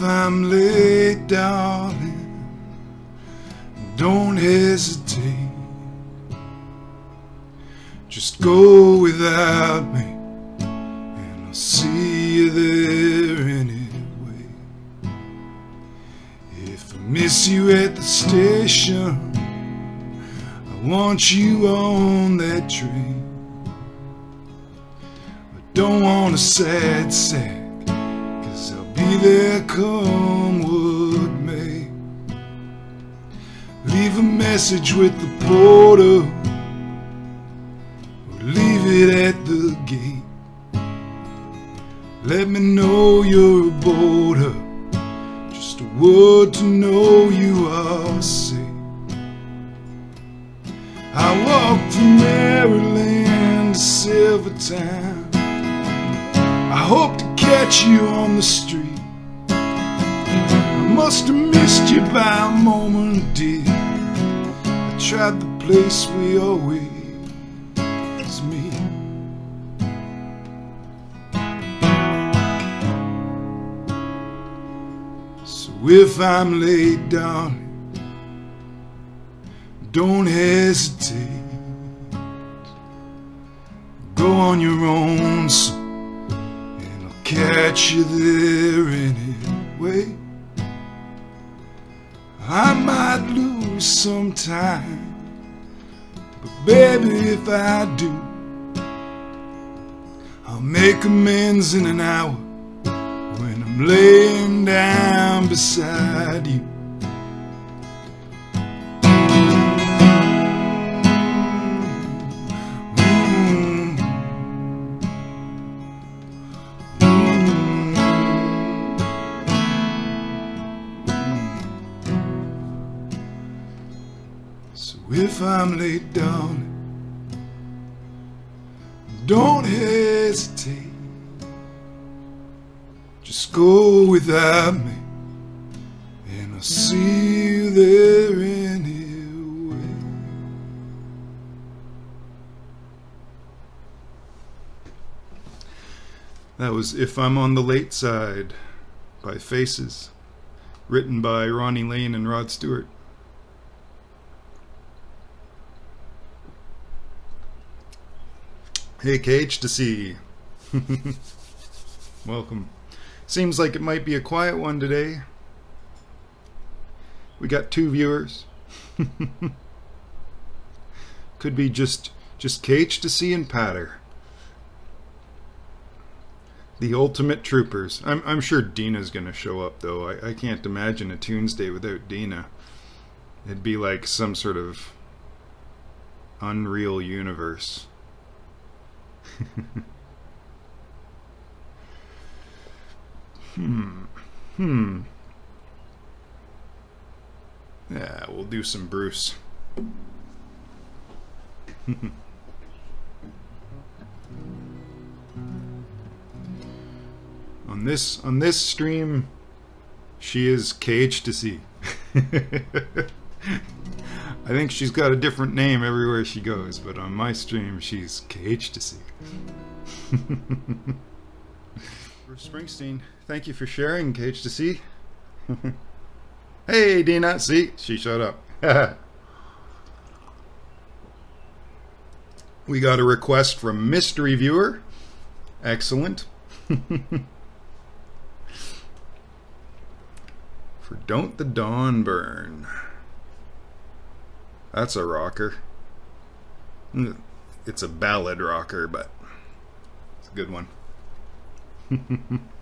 Late, darling, don't hesitate. Just go without me, and I'll see you there anyway. If I miss you at the station, I want you on that train. I don't want a sad sack, there come what may. Leave a message with the porter, or leave it at the gate. Let me know you're a boarder, just a word to know you are safe. I walked from Maryland to Silvertown. I hope to catch you on the street. Must have missed you by a moment, dear. I tried the place we always meet. So if I'm laid down, don't hesitate. Go on your own, and I'll catch you there anyway. I might lose some time, but baby, if I do, I'll make amends in an hour when I'm laying down beside you. If I'm late down, don't hesitate. Just go without me, and I'll see you there anyway. That was If I'm on the Late Side by Faces, written by Ronnie Lane and Rod Stewart. Hey, KHDC. Welcome. Seems like it might be a quiet one today. We got two viewers. Could be just just KHDC and Patter. The ultimate troopers. I'm I'm sure Dina's gonna show up though. I, I can't imagine a Tuesday without Dina. It'd be like some sort of unreal universe. Hmm. Hmm. Yeah, we'll do some Bruce. on this on this stream, she is KHDC. I think she's got a different name everywhere she goes, but on my stream, she's KHDC. Bruce Springsteen, thank you for sharing, KHDC. hey, Dina, see, she showed up. we got a request from Mystery Viewer. Excellent. for Don't the Dawn Burn. That's a rocker. It's a ballad rocker, but it's a good one.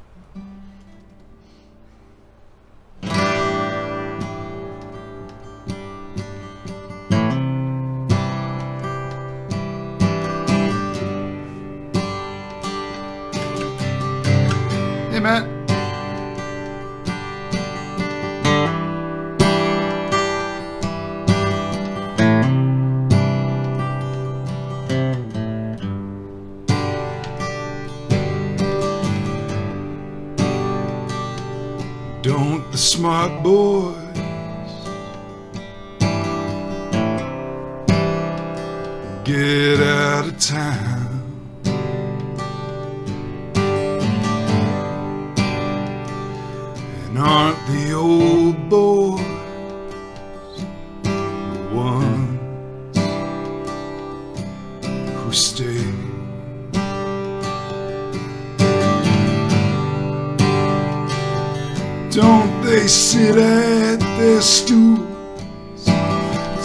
Don't they sit at their stools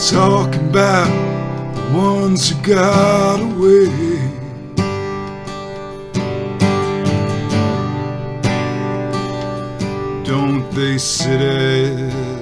talking about the ones who got away? Don't they sit at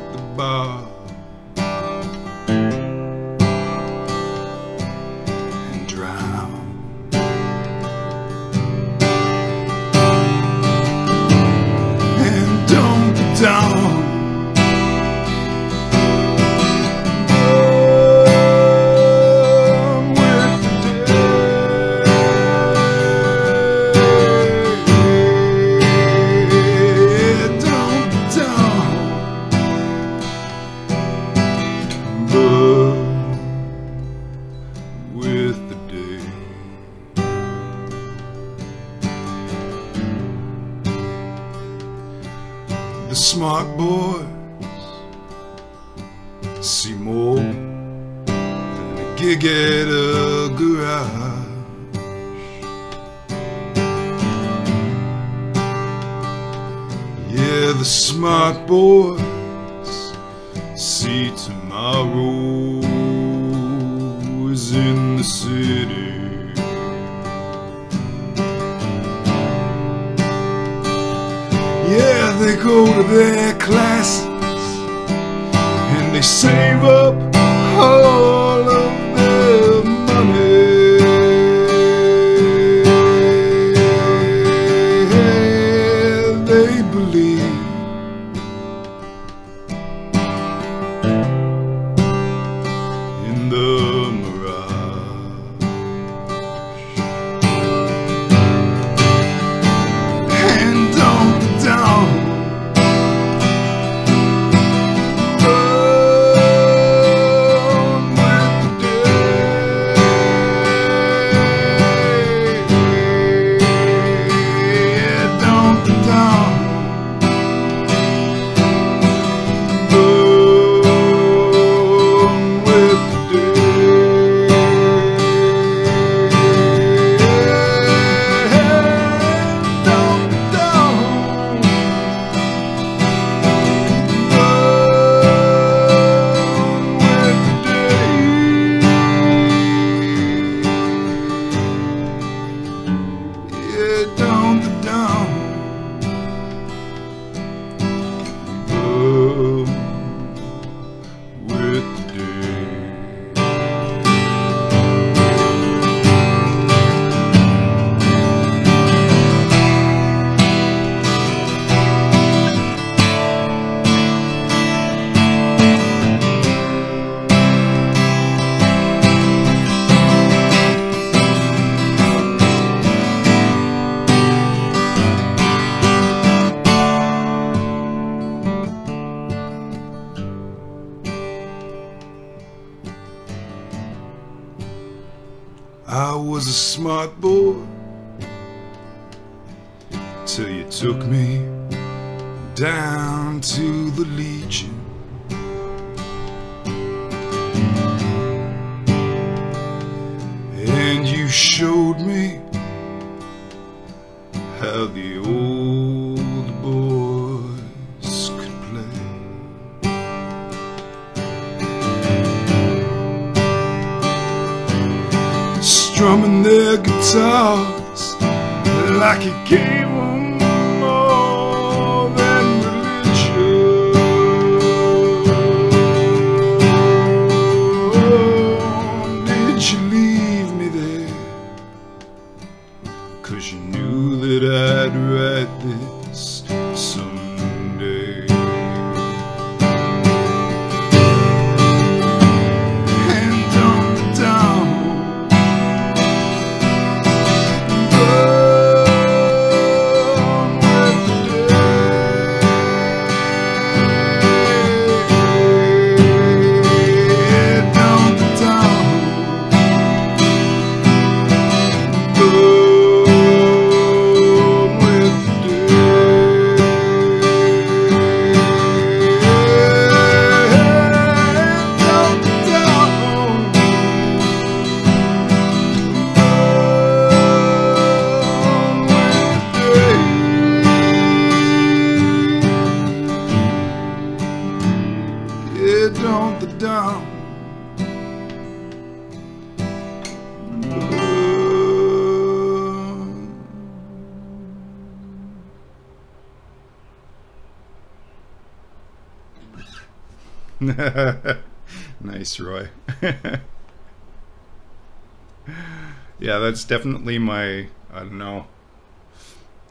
that's definitely my I don't know.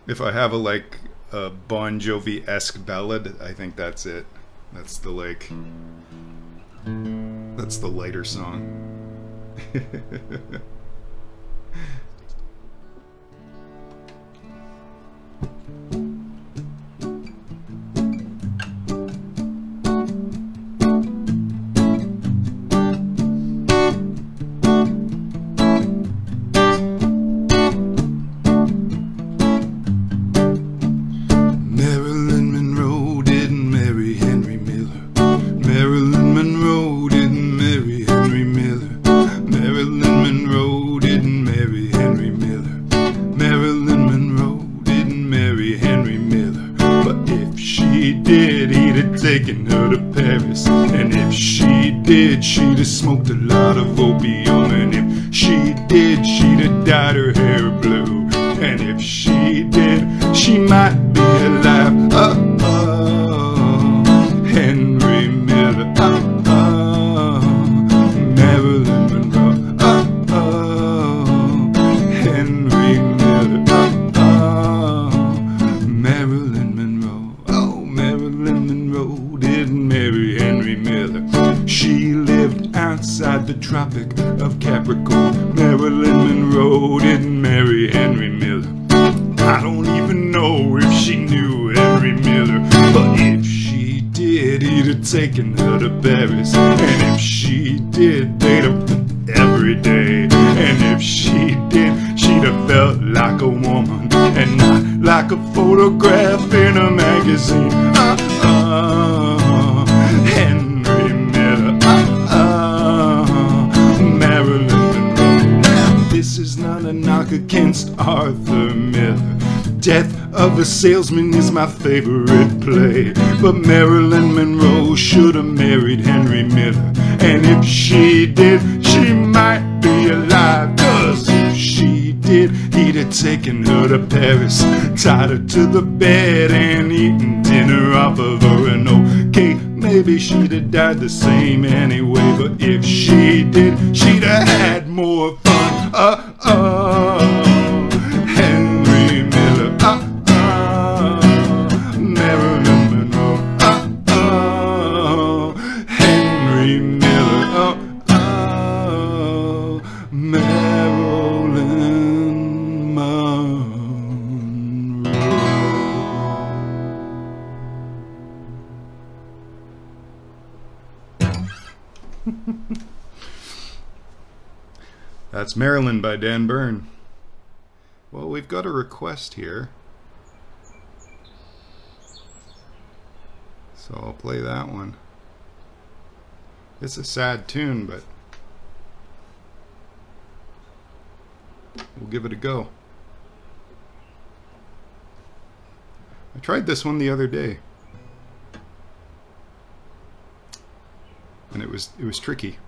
If I have a like a Bon Jovi esque ballad, I think that's it. That's the like. That's the lighter song. salesman is my favorite play. But Marilyn Monroe should have married Henry Miller. And if she did, she might be alive. Cause if she did, he'd have taken her to Paris, tied her to the bed, and eaten dinner off of her. And okay, maybe she'd have died the same anyway. But if she did, Dan Bern. Well, we've got a request here. So I'll play that one. It's a sad tune, but we'll give it a go. I tried this one the other day. And it was it was tricky.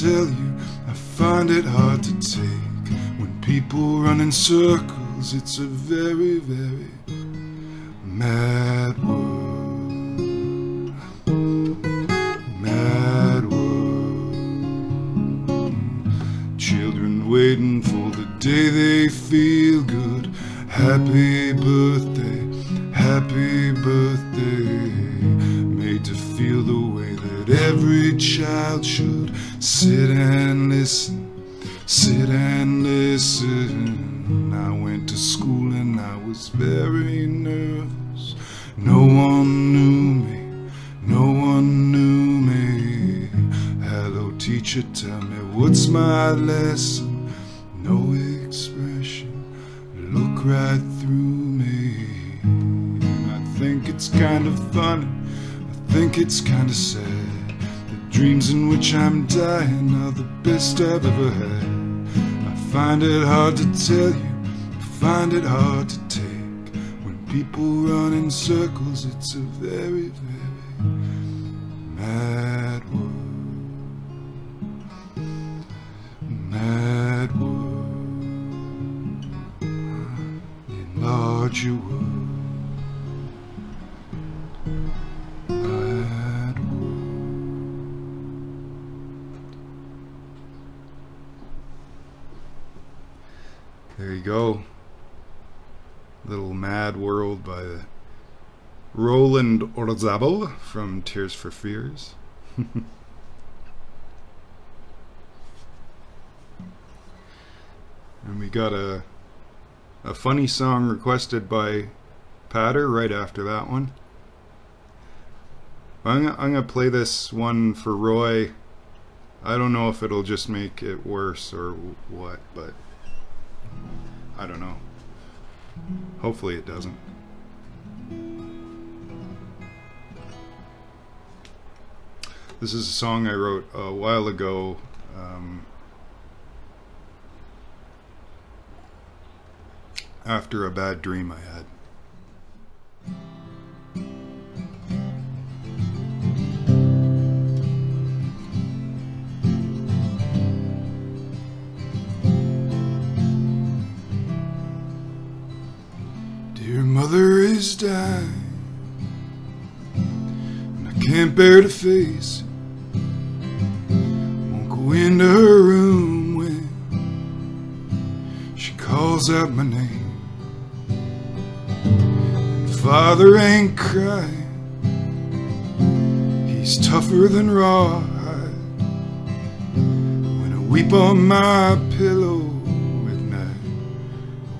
Tell you, I find it hard to take. When people run in circles, it's a very, very mad world. Mad world. Children waiting for the day they feel good. Happy birthday, happy birthday. Made to feel the way that every child should. Teacher, tell me what's my lesson? No expression, look right through me. I think it's kind of funny, I think it's kind of sad. The dreams in which I'm dying are the best I've ever had. I find it hard to tell you, I find it hard to take. When people run in circles, it's a very, very mad world. Mad world. There you go. Little Mad World by Roland Orzabal from Tears for Fears. and we got a a funny song requested by Patter right after that one. I'm I'm gonna play this one for Roy. I don't know if it'll just make it worse or what, but I don't know. Hopefully it doesn't. This is a song I wrote a while ago. Um, after a bad dream I had. Dear mother is dying, and I can't bear to face. Won't go into her room when she calls out my name. Father ain't crying, he's tougher than rawhide. When I weep on my pillow at night,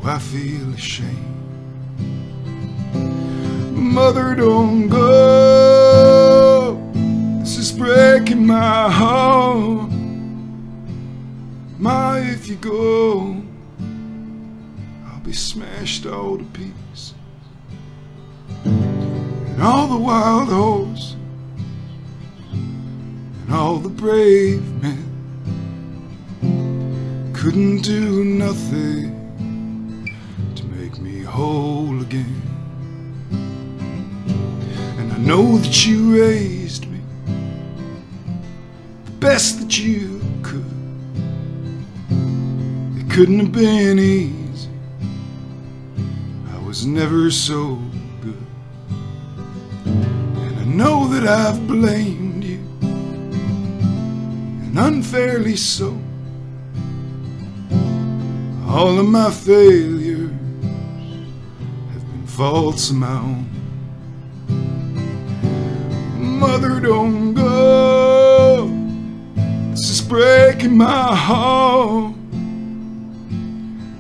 oh, I feel ashamed. Mother, don't go. This is breaking my heart. My, if you go, I'll be smashed all to pieces. And all the wild horses and all the brave men couldn't do nothing to make me whole again. And I know that you raised me the best that you could. It couldn't have been easy. I was never so that I've blamed you, and unfairly so. All of my failures have been faults of my own. Mother, don't go. This is breaking my heart.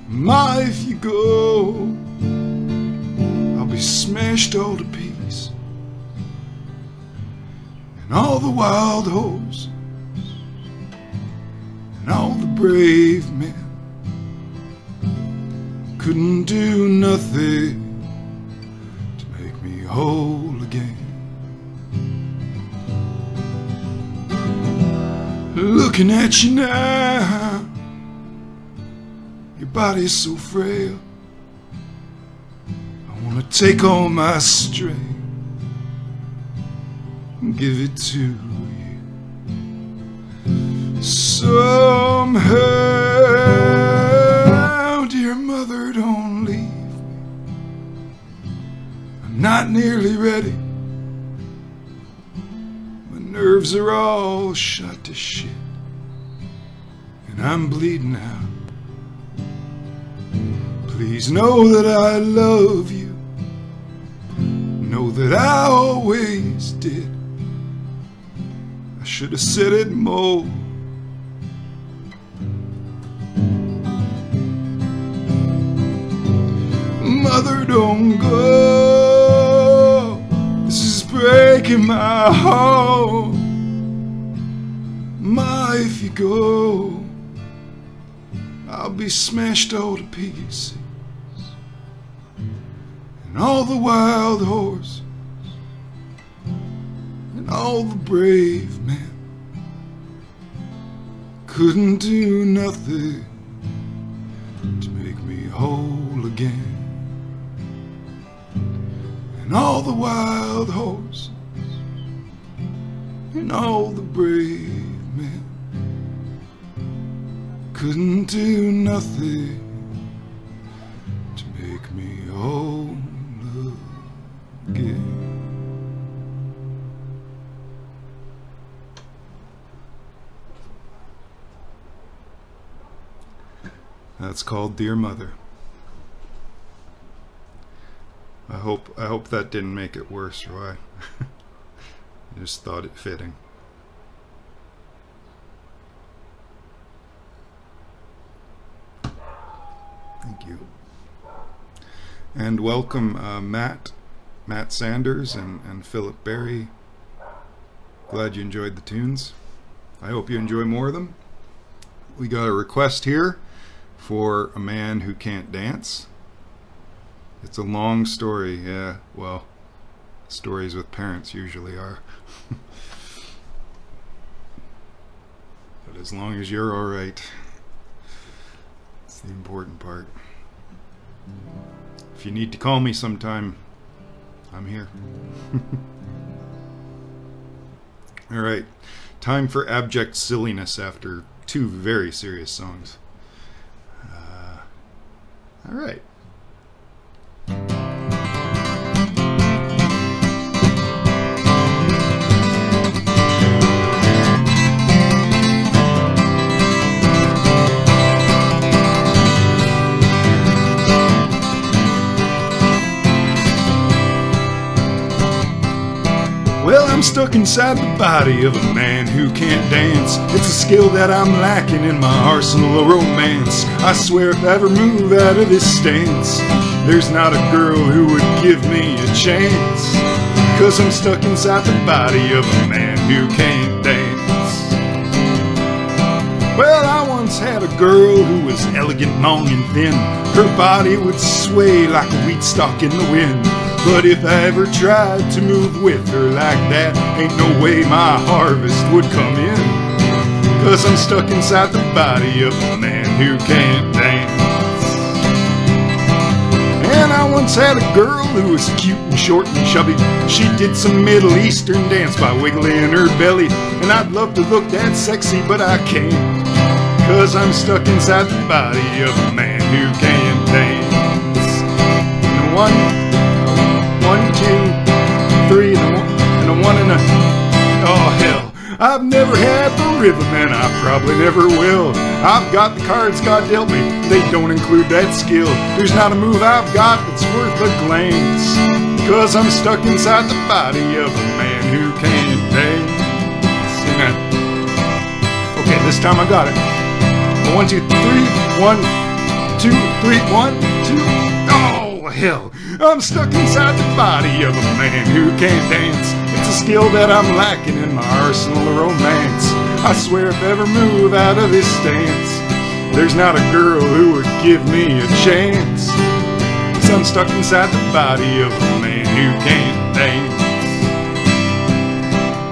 My, if you go, I'll be smashed all to pieces. And all the wild horses and all the brave men couldn't do nothing to make me whole again. Looking at you now, your body's so frail. I wanna take all my strength give it to you. Somehow, dear mother, don't leave me. I'm not nearly ready. My nerves are all shot to shit. And I'm bleeding out. Please know that I love you. Know that I always did. I should have said it more. Mother, don't go. This is breaking my heart. My, if you go, I'll be smashed all to pieces. And all the wild horses, all the brave men couldn't do nothing to make me whole again and all the wild horses and all the brave men couldn't do nothing to make me whole again. That's called Dear Mother. I hope I hope that didn't make it worse, Roy. I just thought it fitting. Thank you. And welcome uh, Matt, Matt Sanders and, and Philip Berry. Glad you enjoyed the tunes. I hope you enjoy more of them. We got a request here for a man who can't dance. It's a long story, yeah. Well, stories with parents usually are. but as long as you're alright, it's the important part. If you need to call me sometime, I'm here. Alright, time for abject silliness after two very serious songs. Alright. Well, I'm stuck inside the body of a man who can't dance. It's a skill that I'm lacking in my arsenal of romance. I swear if I ever move out of this stance, there's not a girl who would give me a chance. Cause I'm stuck inside the body of a man who can't dance. Well, I once had a girl who was elegant, long, and thin. Her body would sway like a wheat stalk in the wind. But if I ever tried to move with her like that, ain't no way my harvest would come in. Cause I'm stuck inside the body of a man who can't dance. And I once had a girl who was cute and short and chubby. She did some Middle Eastern dance by wiggling her belly. And I'd love to look that sexy, but I can't. Cause I'm stuck inside the body of a man who can't dance. One, one, and a. Oh, hell. I've never had the rhythm, and I probably never will. I've got the cards God dealt me, they don't include that skill. There's not a move I've got that's worth a glance. Cause I'm stuck inside the body of a man who can't dance. Okay, this time I got it. One, two, three, one, two, three, one, two. Oh, hell. I'm stuck inside the body of a man who can't dance. Skill that I'm lacking in my arsenal of romance. I swear if ever move out of this stance, there's not a girl who would give me a chance. Cause I'm stuck inside the body of a man who can't dance.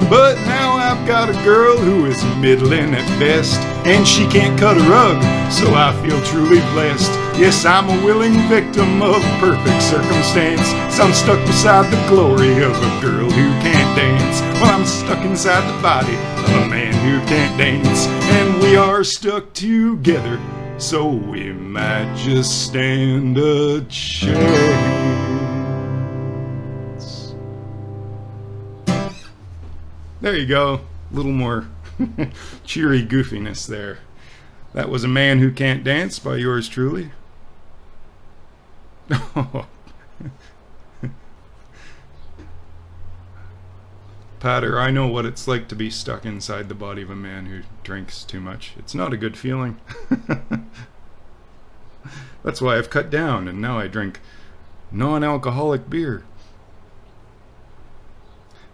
But now I've got a girl who is middling at best, and she can't cut a rug, so I feel truly blessed. Yes, I'm a willing victim of perfect circumstance. So I'm stuck beside the glory of a girl who can't dance. Well, I'm stuck inside the body of a man who can't dance. And we are stuck together, so we might just stand a chance. There you go. A little more cheery goofiness there. That was A Man Who Can't Dance by yours truly. Patter, I know what it's like to be stuck inside the body of a man who drinks too much. It's not a good feeling. That's why I've cut down and now I drink non-alcoholic beer.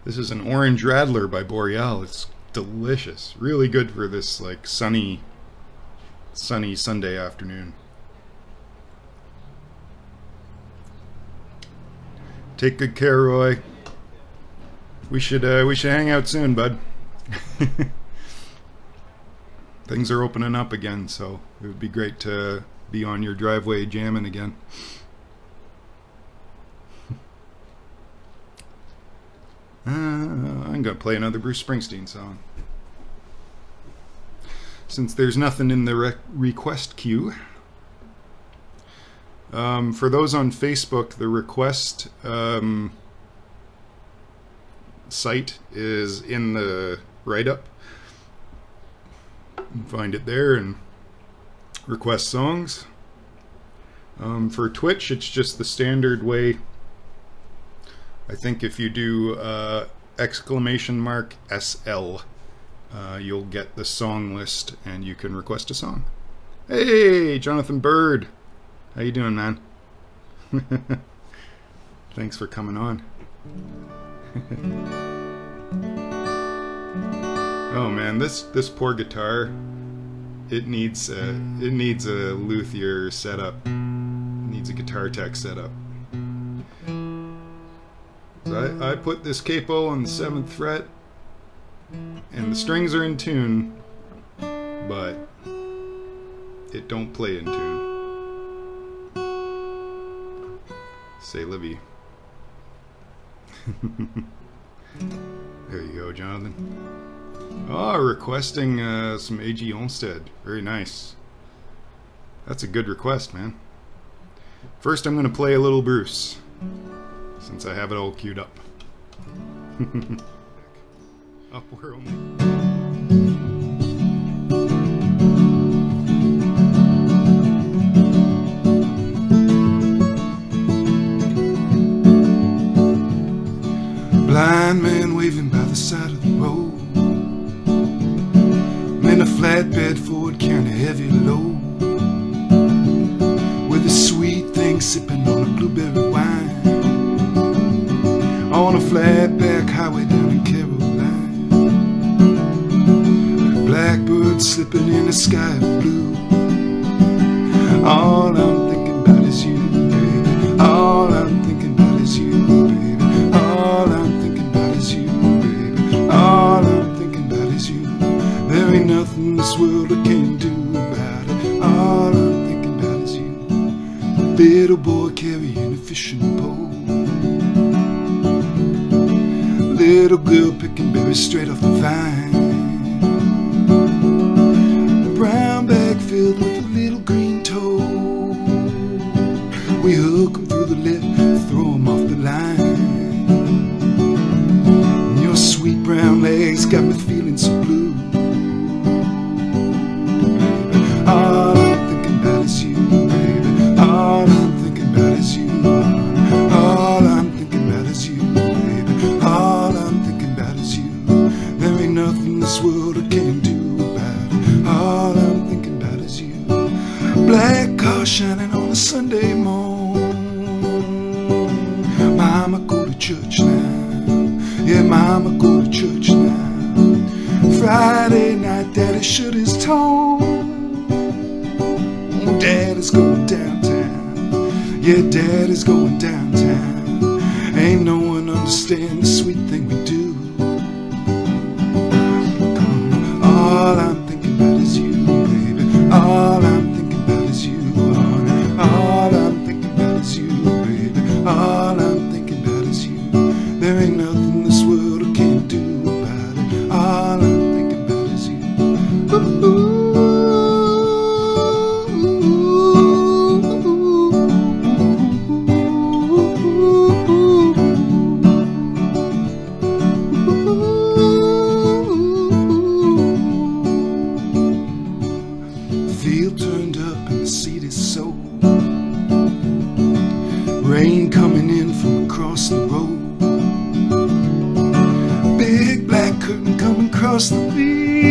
This is an Orange Radler by Boreal. It's delicious. Really good for this like sunny sunny Sunday afternoon. Take good care, Roy. We should uh, we should hang out soon, bud. Things are opening up again, so it would be great to be on your driveway jamming again. uh, I'm gonna play another Bruce Springsteen song. Since there's nothing in the re request queue. Um, for those on Facebook, the request um, site is in the write-up. Find it there and request songs. Um, for Twitch, it's just the standard way. I think if you do uh, exclamation mark SL, uh, you'll get the song list and you can request a song. Hey, Jonathan Bird. How you doing, man? Thanks for coming on. oh man, this this poor guitar. It needs a it needs a luthier setup. It needs a guitar tech setup. So I, I put this capo on the seventh fret, and the strings are in tune, but it don't play in tune. Say Livy. there you go, Jonathan. Oh, requesting uh, some A.G. Olmstead. Very nice. That's a good request, man. First, I'm going to play a little Bruce, since I have it all queued up. up where only... blind man waving by the side of the road. In a flatbed Ford carrying a heavy load. With a sweet thing sipping on a blueberry wine. On a flatback highway down in Caroline. Blackbird slipping in a sky of blue. All I'm Little boy carrying a fishing pole. Little girl picking berries straight off the vine. Brown bag filled with a little green toad. We hook 'em through the lip, throw 'em off the line. And your sweet brown legs got me feeling so blue. coming in from across the road. Big black curtain coming across the field.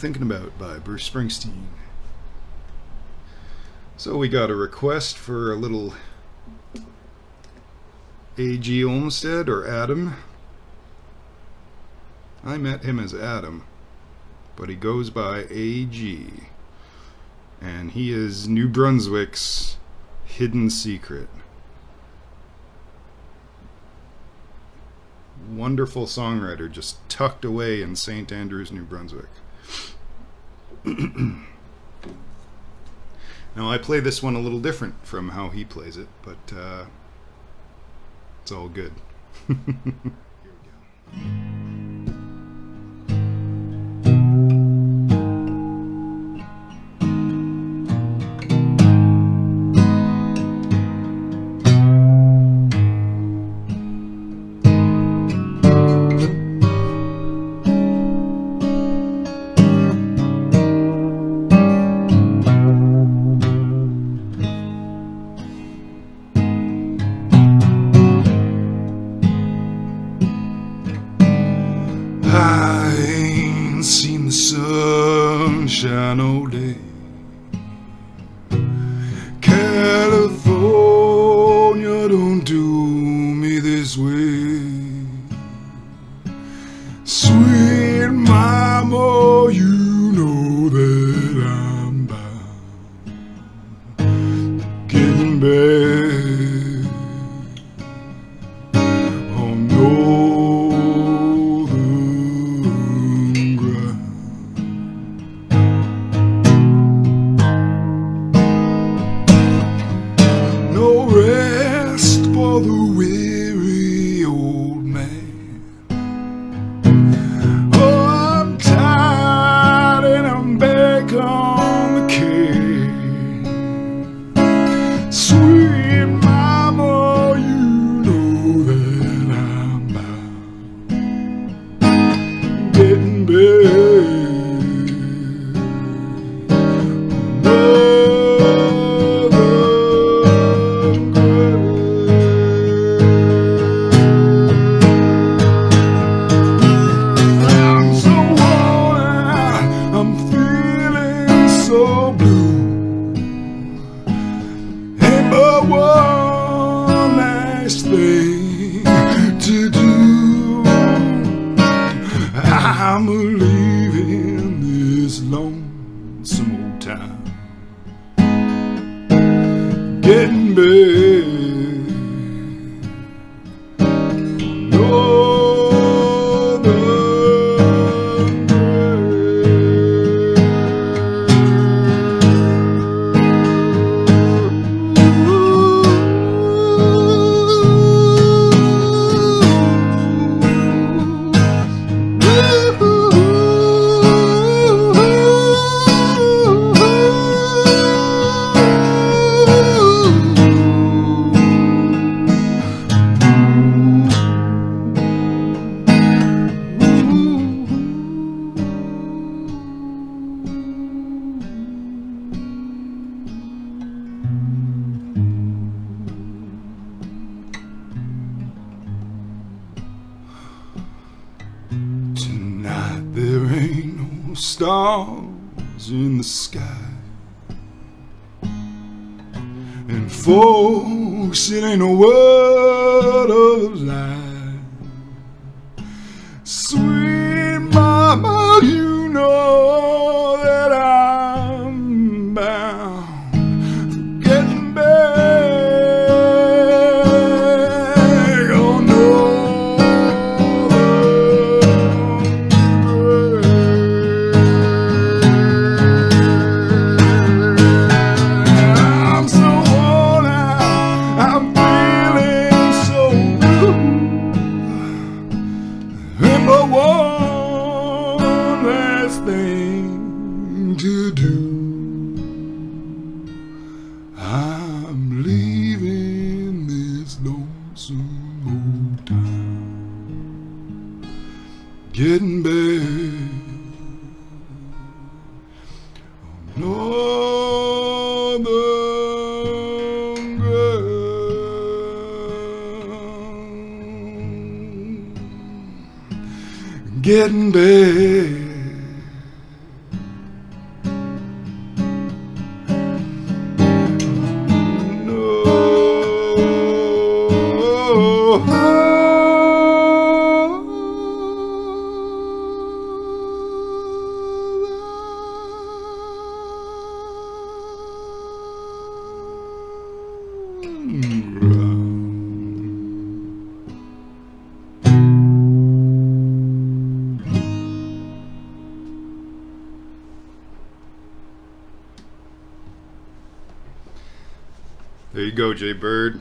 Thinking About by Bruce Springsteen. So we got a request for a little A.G. Olmstead or Adam. I met him as Adam, but he goes by A.G. And he is New Brunswick's hidden secret. Wonderful songwriter just tucked away in St. Andrews, New Brunswick. now I play this one a little different from how he plays it, but uh, it's all good. Here we go. long. Getting back. There you go, Jay Bird.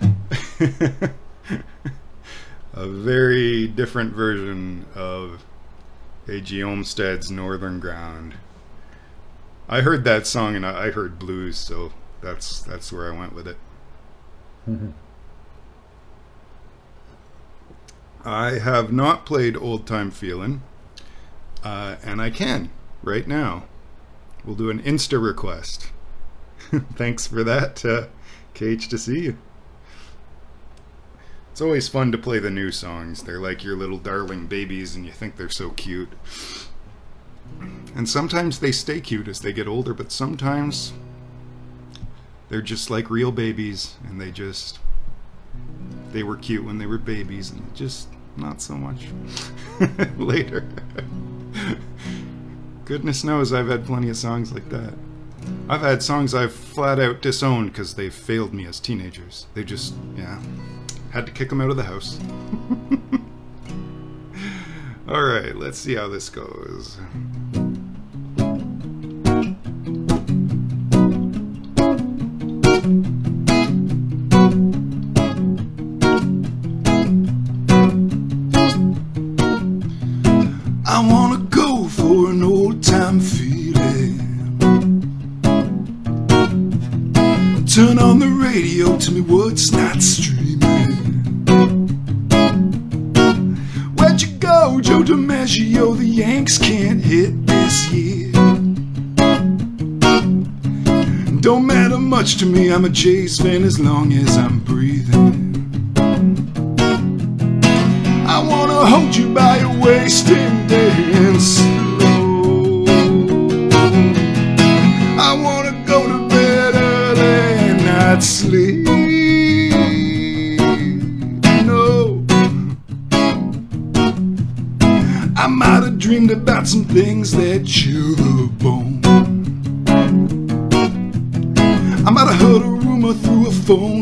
a very different version of A.G. Olmstead's Northern Ground. I heard that song and I heard blues, so that's that's where I went with it. I have not played Old Time Feelin', uh, and I can right now. We'll do an Insta request. Thanks for that. Uh, Cage to see you. It's always fun to play the new songs. They're like your little darling babies, and you think they're so cute. And sometimes they stay cute as they get older, but sometimes they're just like real babies, and they just. They were cute when they were babies, and just not so much later. Goodness knows I've had plenty of songs like that. I've had songs I've flat out disowned because they've failed me as teenagers. They just, yeah, had to kick them out of the house. Alright, let's see how this goes. I'm a Jays fan as long as I'm through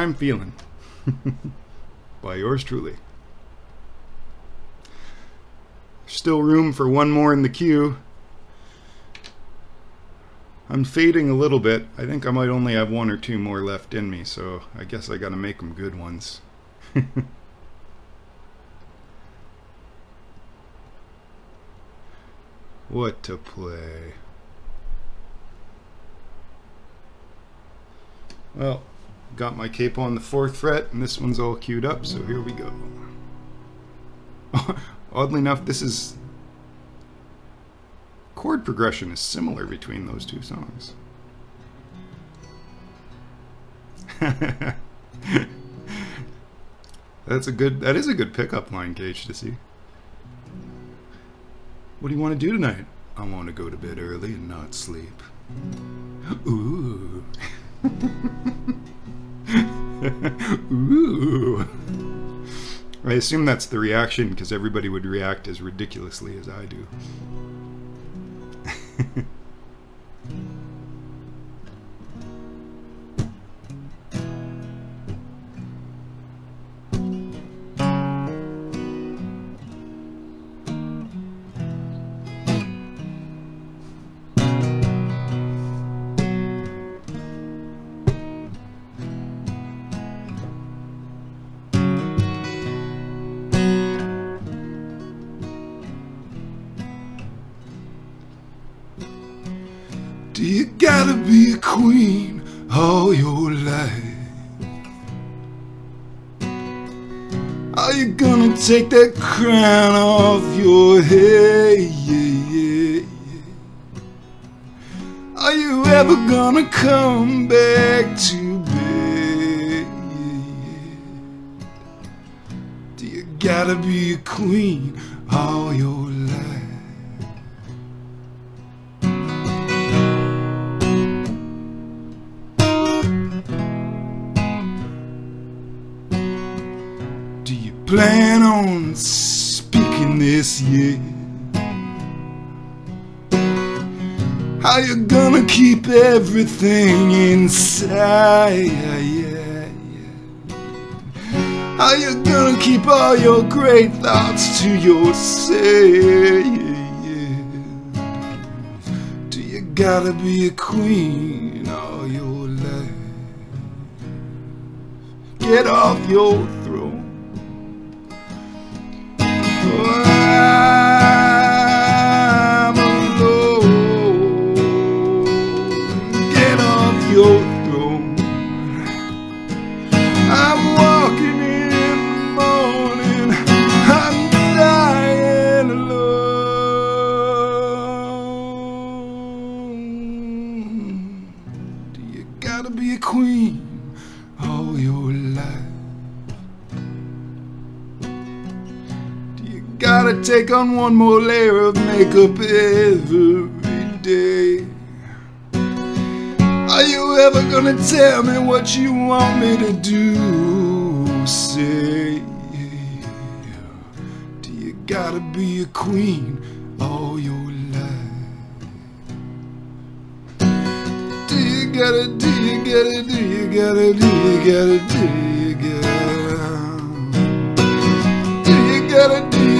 Time feeling. By yours truly. Still room for one more in the queue. I'm fading a little bit. I think I might only have one or two more left in me, so I guess I gotta make them good ones. what to play? Well, got my cape on the fourth fret, and this one's all queued up, so here we go. Oddly enough, this is... Chord progression is similar between those two songs. That's a good, that is a good pickup line, Gage, to see. What do you want to do tonight? I want to go to bed early and not sleep. Ooh. Ooh. I assume that's the reaction because everybody would react as ridiculously as I do. Do take that crown off your head? Yeah, yeah, yeah. Are you ever gonna come back to bed? Do you gotta be a queen all your plan on speaking this year? How you gonna keep everything inside? Yeah, yeah. How you gonna keep all your great thoughts to yourself? Do you gotta be a queen all your life? Get off your gotta be a queen Gotta take on one more layer of makeup every day. Are you ever gonna tell me what you want me to do? Say, do you gotta be a queen all your life? Do you gotta, do you gotta, do you gotta, do you gotta, do you gotta? Do you gotta, do you gotta, do you gotta, do you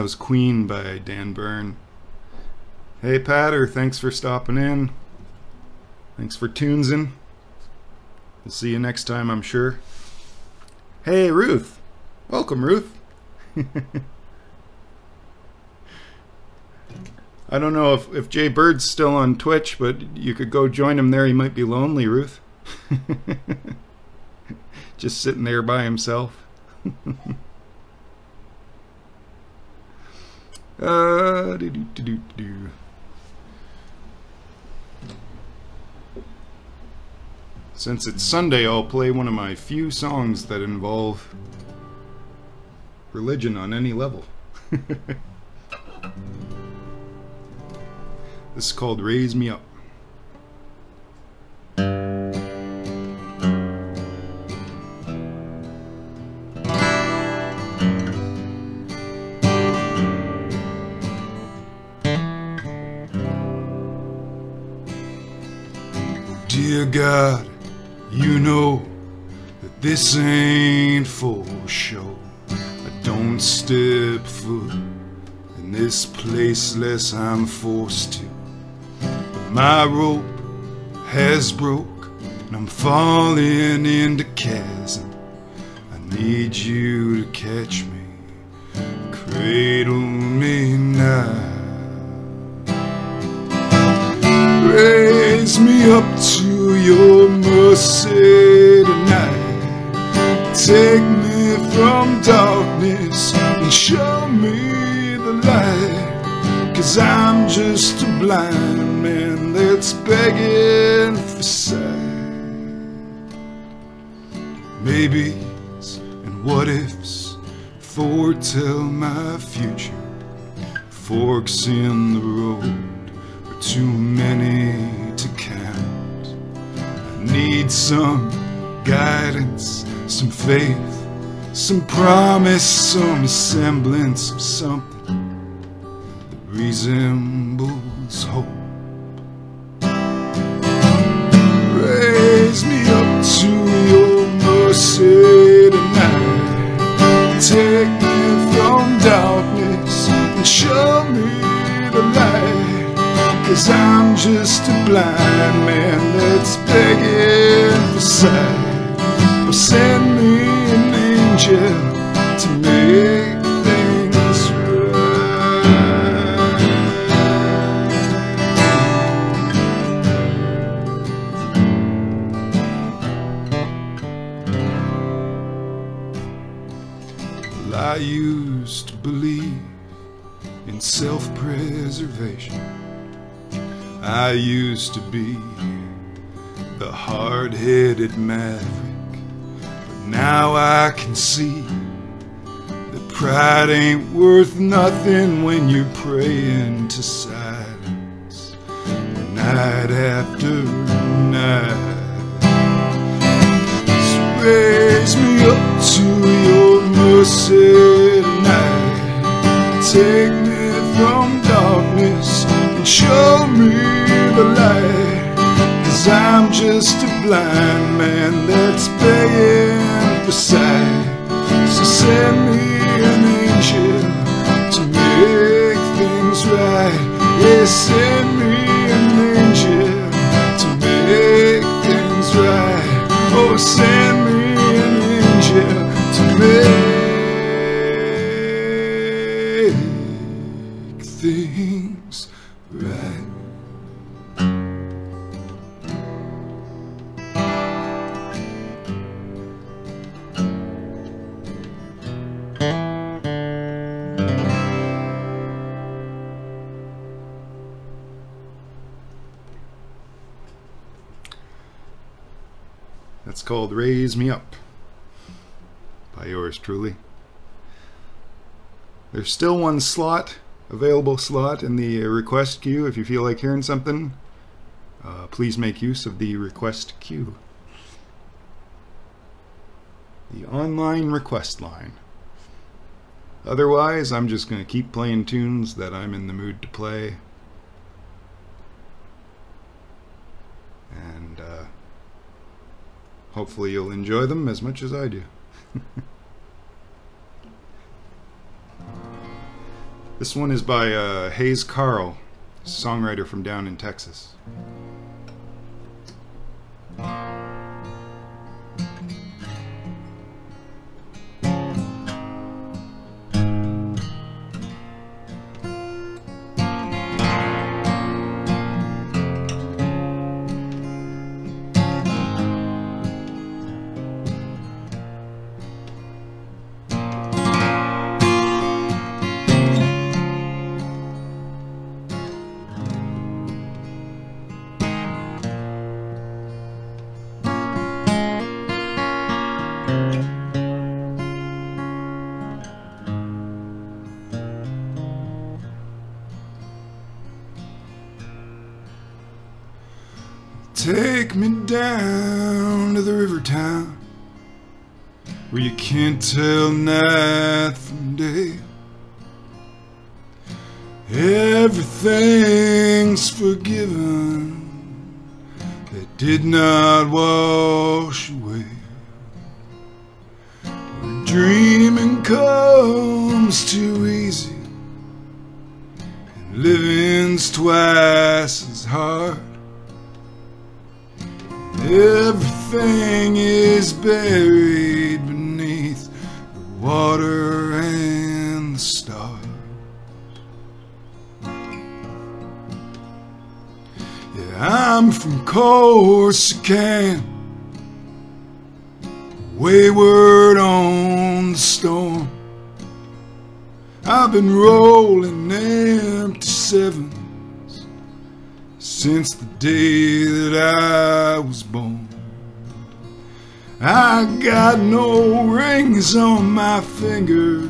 That was Queen by Dan Bern. Hey Patter, thanks for stopping in. Thanks for tunesing. We'll see you next time, I'm sure. Hey Ruth. Welcome, Ruth. I don't know if, if Jay Bird's still on Twitch, but you could go join him there. He might be lonely, Ruth. Just sitting there by himself. uh, do, do, do, do. Since it's Sunday, I'll play one of my few songs that involve religion on any level. this is called Raise Me Up. God, you know that this ain't for show. I don't step foot in this place less I'm forced to. But my rope has broke and I'm falling into chasm. I need you to catch me, cradle me now. Raise me up to your mercy tonight. Take me from darkness and show me the light. Cause I'm just a blind man that's begging for sight. Maybes and what ifs foretell my future. Forks in the road are too many to count. Need some guidance, some faith, some promise, some semblance of something that resembles hope. Raise me up to your mercy tonight. Take me from darkness and show me the light. Cause I'm just a blind man that's begging for sight. Or send me an angel to make things right. Well, I used to believe in self preservation. I used to be the hard headed maverick, but now I can see that pride ain't worth nothing when you're praying to silence night after night. So raise me up to your mercy tonight. Take me from darkness and show me the light. Cause I'm just a blind man that's begging for sight. So send me an angel to make things right. Yeah, send me an angel to make things right. Oh, send me an angel to make called Raise Me Up by yours truly. There's still one slot, available slot in the request queue if you feel like hearing something. Uh, please make use of the request queue. The online request line. Otherwise, I'm just going to keep playing tunes that I'm in the mood to play. And uh, hopefully you'll enjoy them as much as I do. This one is by uh, Hayes Carll, songwriter from down in Texas. Can't night from day. Everything's forgiven that did not wash away. Where dreaming comes too easy and living's twice as hard. Everything is buried Wayward on the storm. I've been rolling empty sevens since the day that I was born. I got no rings on my fingers,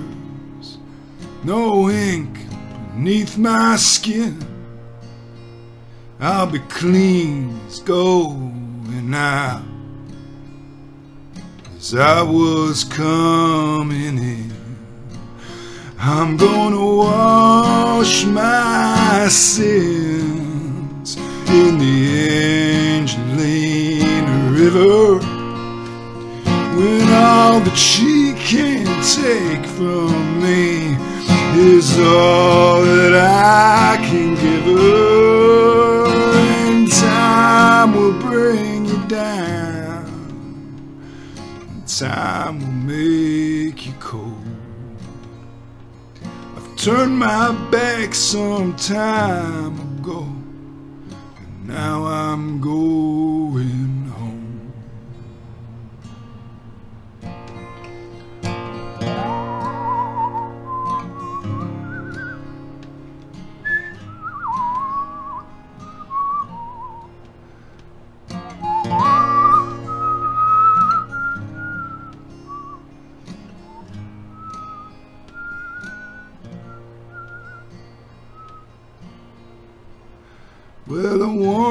no ink beneath my skin. I'll be clean as going out as I was coming in. I'm gonna wash my sins in the Angelina River when all that she can take from me is all that I can give her, and bring you down, time will make you cold. I've turned my back some time ago, and now I'm going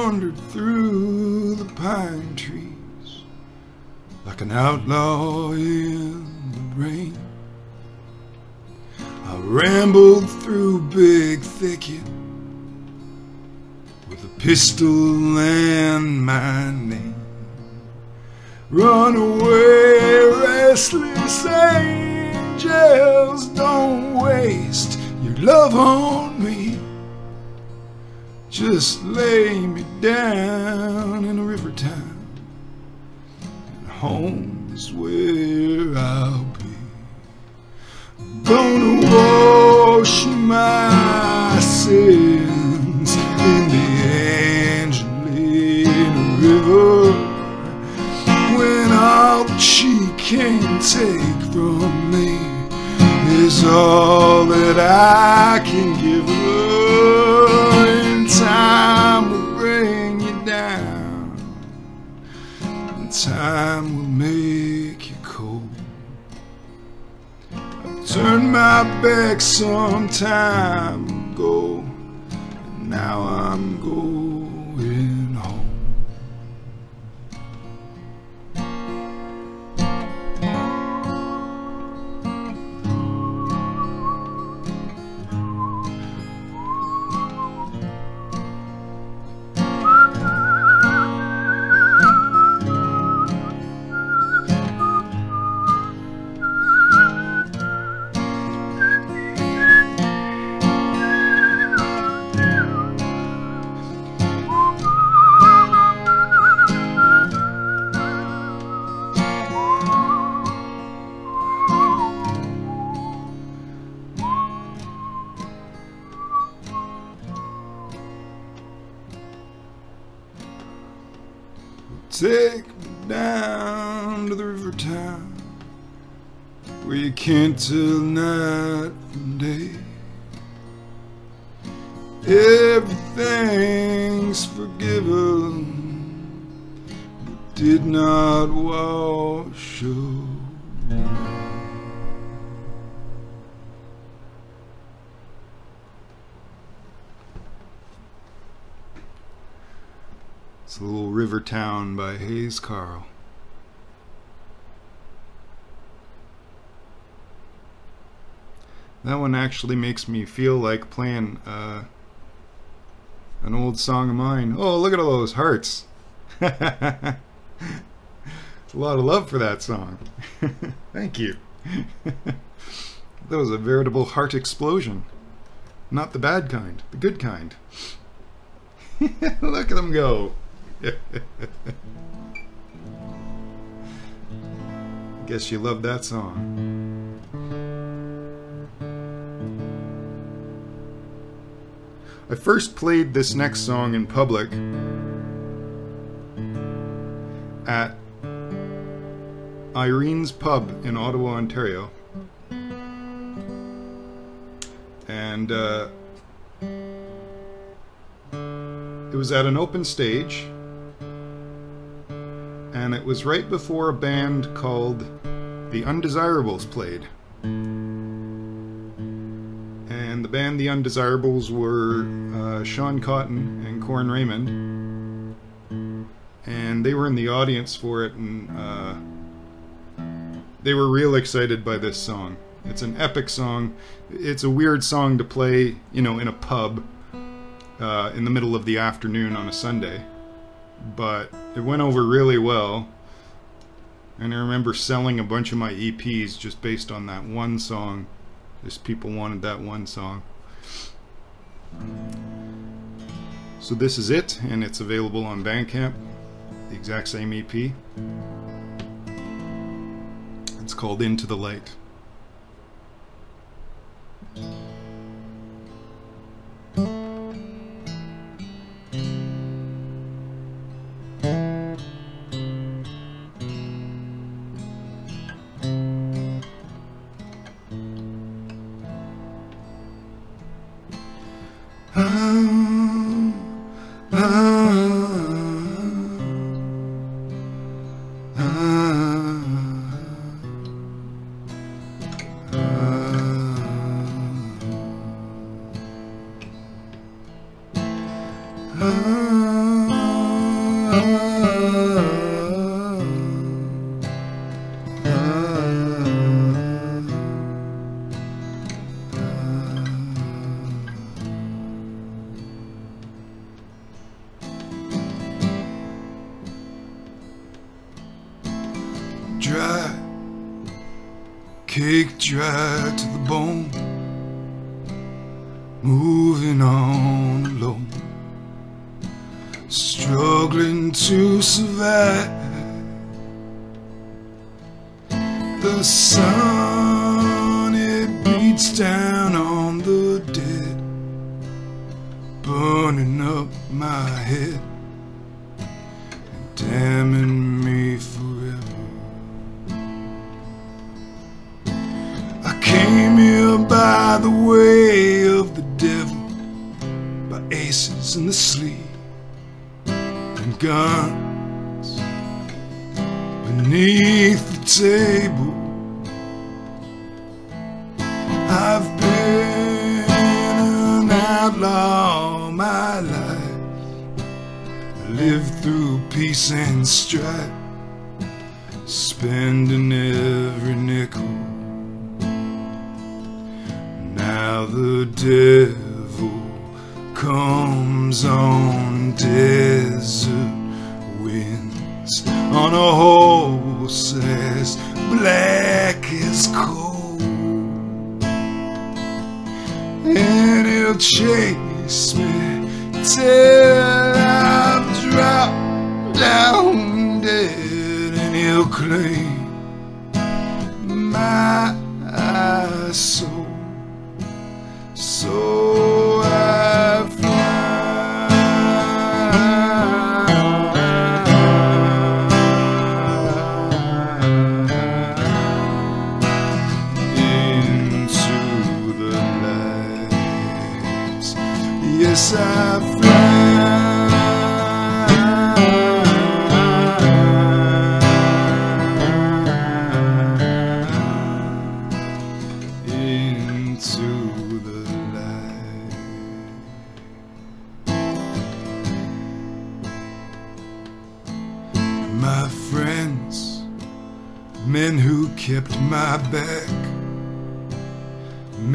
wandered through the pine trees like an outlaw in the rain. I rambled through big thicket with a pistol and my name. Run away, restless angels, don't waste your love on me. Just lay me down in a river town, and home is where I'll be. Gonna wash my sins in the Angelina River. When all she can take from me is all that I can give her, time will bring you down, and time will make you cold. I've turned my back some time ago, and now I'm going Take me down to the river town where you can't tell night from day. Everything's forgiven, but did not wash away. Town by Hayes Carll. That one actually makes me feel like playing uh, an old song of mine. Oh, look at all those hearts. it's a lot of love for that song. Thank you. that was a veritable heart explosion. Not the bad kind, the good kind. look at them go. Guess you love that song. I first played this next song in public at Irene's Pub in Ottawa, Ontario. And uh, it was at an open stage, and it was right before a band called The Undesirables played and the band The Undesirables were uh, Shawn Cotton and Corn Raymond, and they were in the audience for it, and uh, they were real excited by this song. It's an epic song. It's a weird song to play, you know, in a pub uh, in the middle of the afternoon on a Sunday, but it went over really well. And I remember selling a bunch of my EPs just based on that one song. Just people wanted that one song. So this is it, and it's available on Bandcamp. The exact same EP. It's called Into the Light. Cake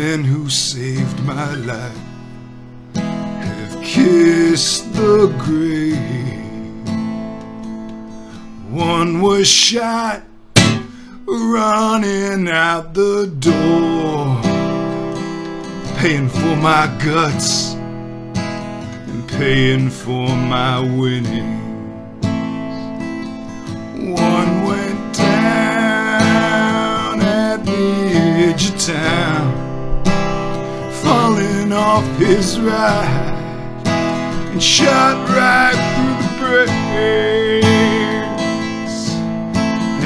men who saved my life, have kissed the grave. One was shot running out the door, paying for my guts and paying for my winning. One went down at the edge of town, off his ride and shot right through the brains.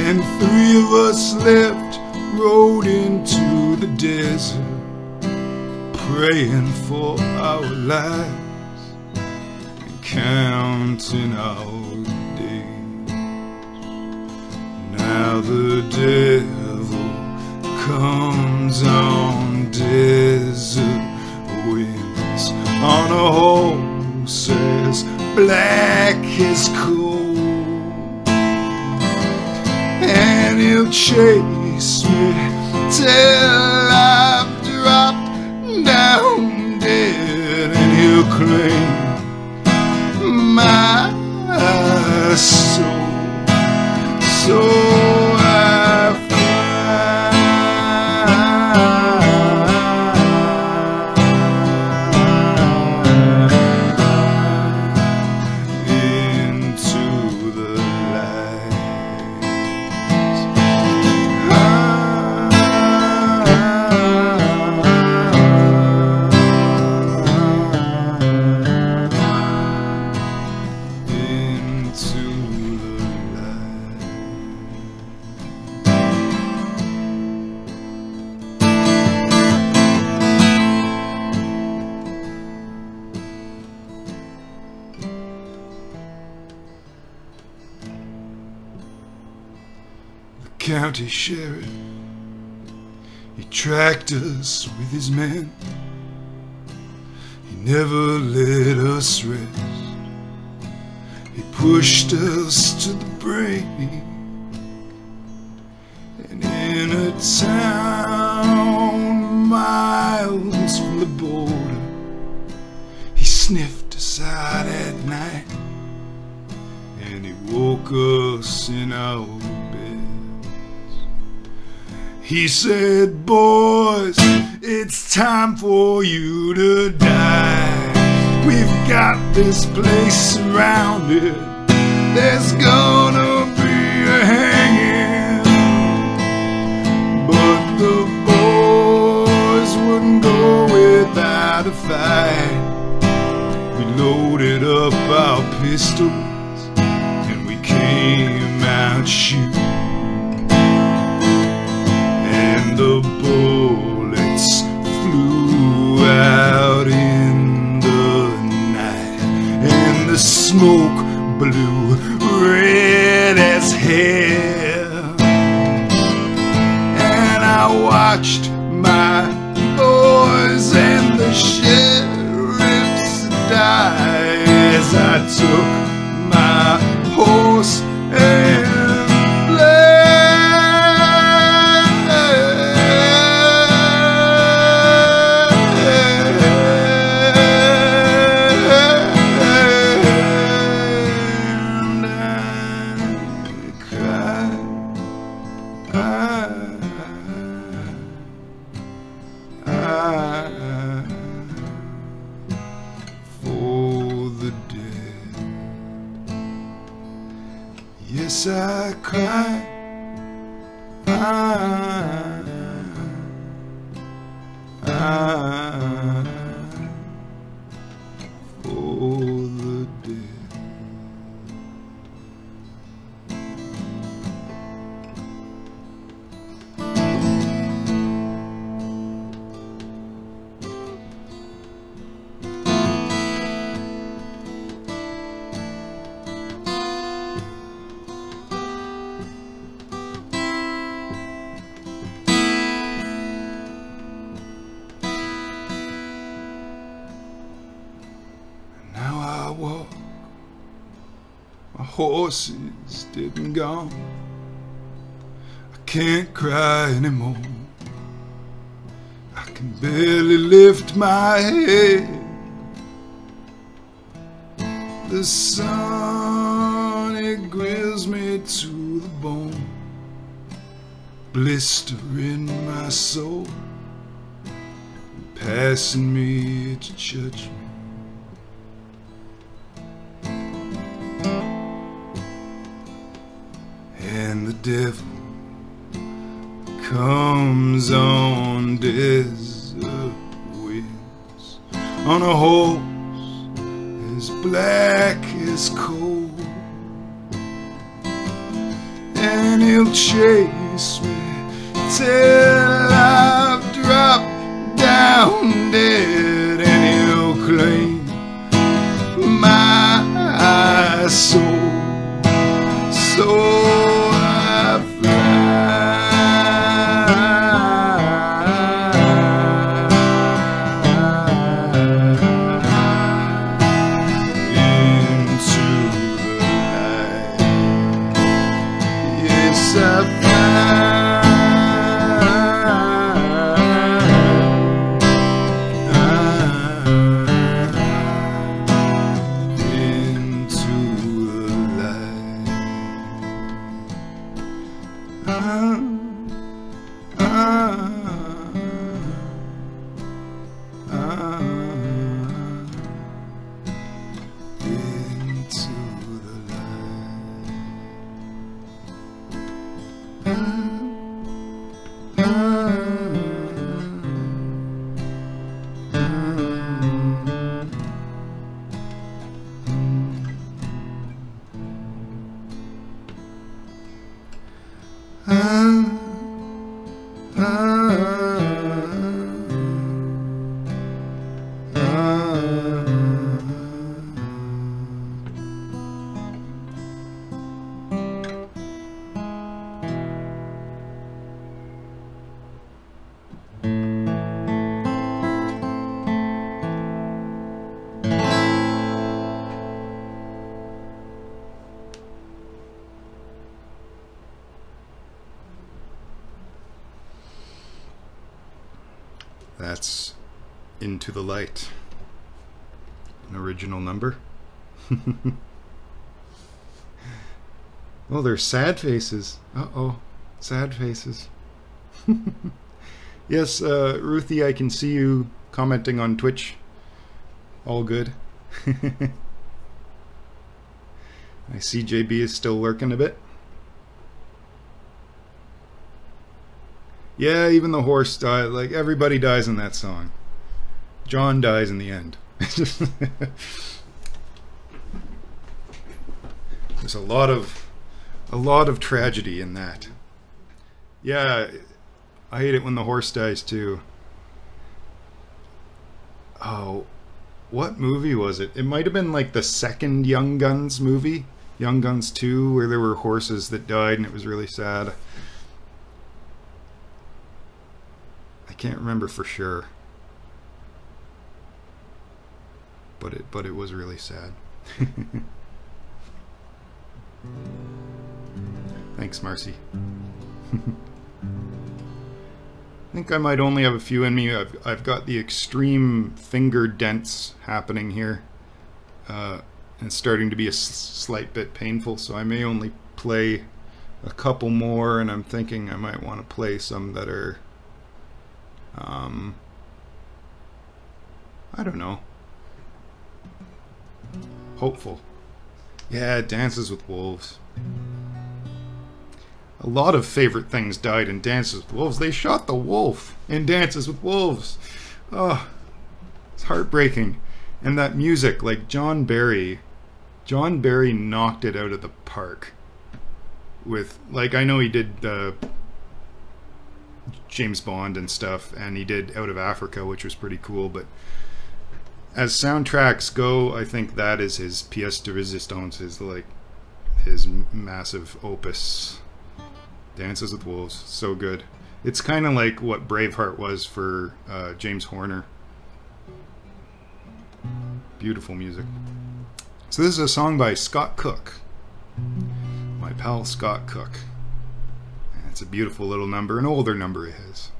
And three of us left, rode into the desert, praying for our lives and counting our days. Now the devil comes on desert on a horse as black is cool. And he'll chase me till I've dropped down dead, and he'll claim sheriff, he tracked us with his men. He never let us rest. He pushed us to the brink. And in a town miles from the border, he sniffed us out at night. And he woke us in our. He said, Boys, it's time for you to die. We've got this place surrounded. There's gonna be a hanging. But the boys wouldn't go without a fight. We loaded up our pistols smoke blue, red as hell. And I watched my boys and the sheriffs can't cry anymore. I can barely lift my head. The sun, it grills me to the bone, blistering my soul, passing me to judgment. And the devil comes on desert winds on a horse as black as coal, and he'll chase me till I've Into the Light. An original number. oh, they're sad faces. Uh oh. Sad faces. yes, uh, Ruthie, I can see you commenting on Twitch. All good. I see JB is still lurking a bit. Yeah, even the horse died. Like everybody dies in that song. John dies in the end. There's a lot of a lot of tragedy in that. Yeah, I hate it when the horse dies too. Oh, what movie was it? It might have been like the second Young Guns movie, Young Guns 2, where there were horses that died and it was really sad. I can't remember for sure. But it but it was really sad. Thanks, Marcy. I think I might only have a few in me. I've, I've got the extreme finger dents happening here. Uh, and starting to be a s- slight bit painful, so I may only play a couple more, and I'm thinking I might want to play some that are, um, I don't know, hopeful. Yeah, Dances with Wolves. A lot of favorite things died in Dances with Wolves. They shot the wolf in Dances with Wolves. Oh, it's heartbreaking. And that music, like John Barry, John Barry knocked it out of the park. With, like, I know he did uh, James Bond and stuff, and he did Out of Africa, which was pretty cool, but as soundtracks go, I think that is his pièce de résistance, his, like, his massive opus. Dances with Wolves, so good. It's kind of like what Braveheart was for uh, James Horner. Beautiful music. So this is a song by Scott Cook. My pal Scott Cook. It's a beautiful little number, an older number it is.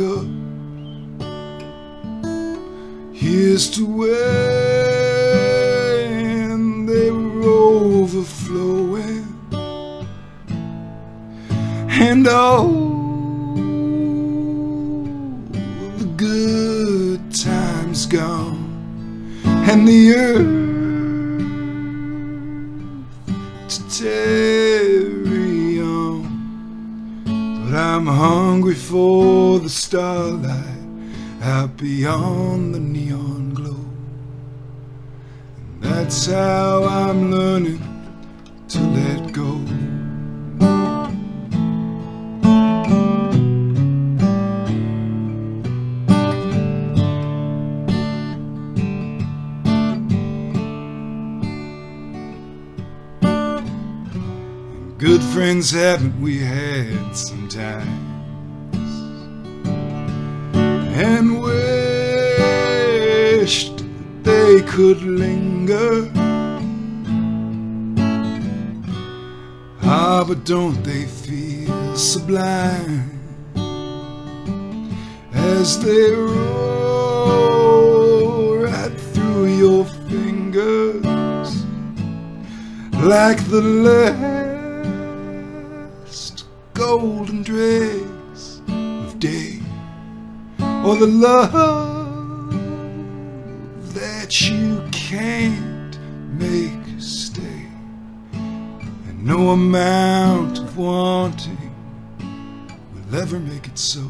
Cup, here's to when beyond the neon glow. And that's how I'm learning to let go. Good friends haven't we had sometimes And wished they could linger. Ah, but don't they feel sublime As they roll right through your fingers Like the last golden dregs of day Or the love that you can't make stay. And no amount of wanting will ever make it so.